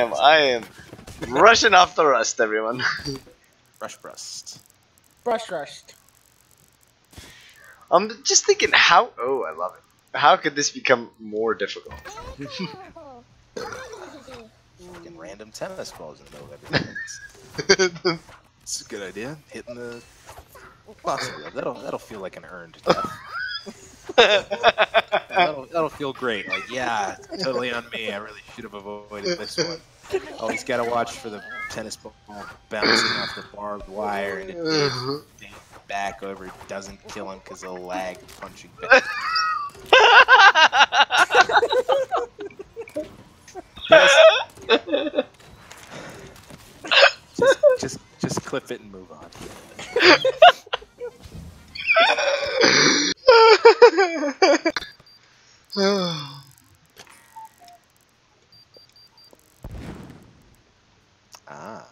am. I am rushing off the rust, everyone. Rush brust. Brush rushed. I'm just thinking, how? Oh, I love it. How could this become more difficult? Fucking random tennis balls in the middle of everything. It's a good idea. Hitting the possibly. That'll that'll feel like an earned death. that'll, feel great. Like, yeah, totally on me. I really should have avoided this one. Always got to watch for the tennis ball bouncing off the barbed wire and it back over. It doesn't kill him because of the lag punching back. just, just, just clip it and move on. Ah.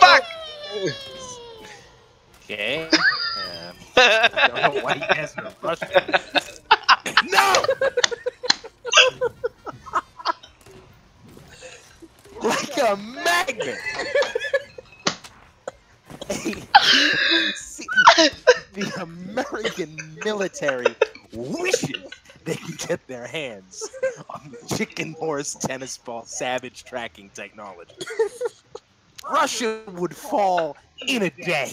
Fuck! Okay. Um, I don't know why you guys are rushing. No! like a magnet! The American military wishes they could get their hands on the chicken horse tennis ball savage tracking technology. Russia would fall in a day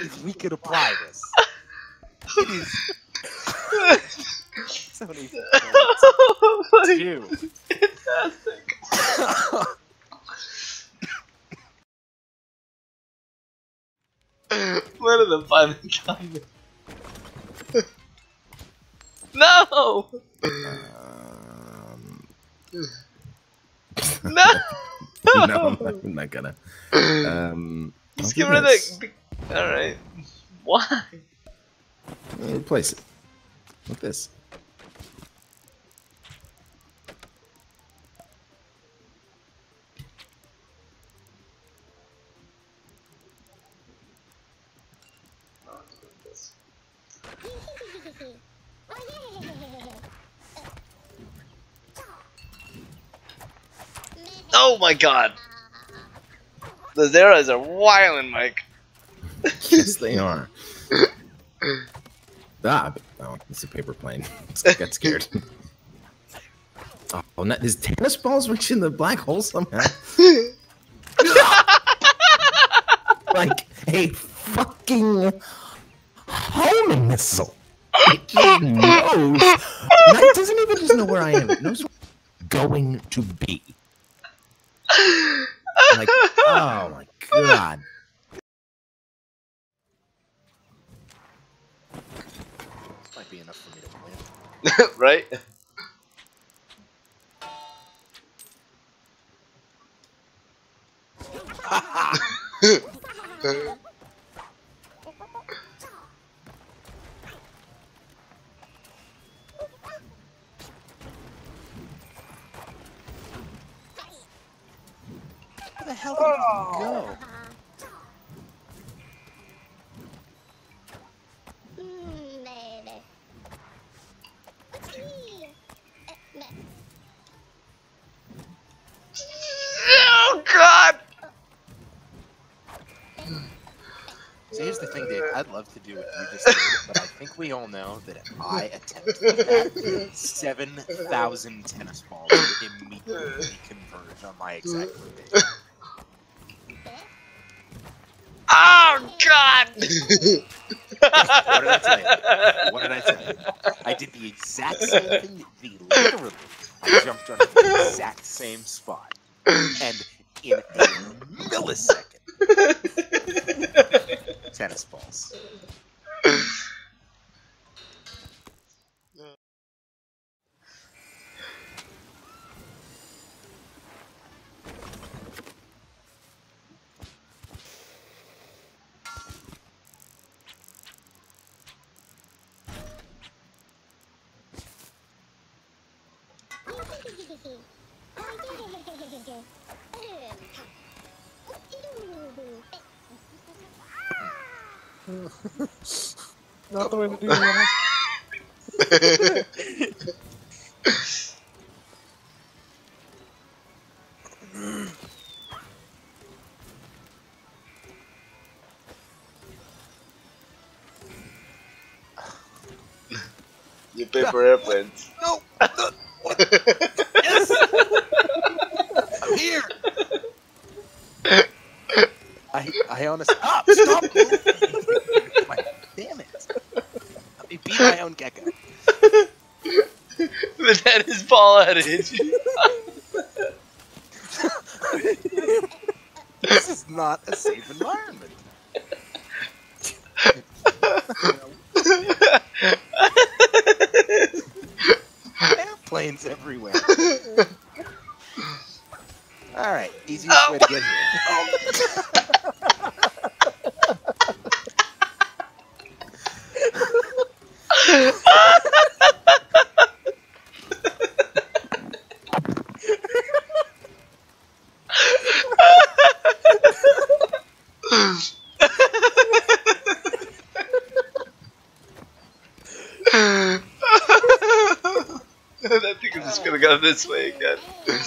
if we could apply this. It is. What are the fun comment? No! Um, No! no, I'm not gonna. Um, Just get rid of that. Alright. Why? I'll replace it with this. Oh my god! The Zeros are wildin', Mike. yes, they are. ah, oh, it's a paper plane. I got scared. Oh, no, his tennis balls reaching the black hole somehow. like a fucking homing missile. Knows. It doesn't even just know where I am. It knows where I'm going to be. Like, oh my god. This might be enough for me to win. right? Hell did you oh. go? Oh god! So here's the thing, Dave. I'd love to do what you just did, but I think we all know that if I attempted that, 7,000 tennis balls would immediately converge on my exact location. Oh god! What did I tell you? What did I tell you? I did the exact same thing, the literally. I jumped on Not the way to do it. you paper airplane. No! What? Stop! Stop! my, damn it! Let me beat my own gecko. the tennis ball had hit. This is not a safe environment. Airplanes everywhere. Alright, easiest way to get here. that go this way again.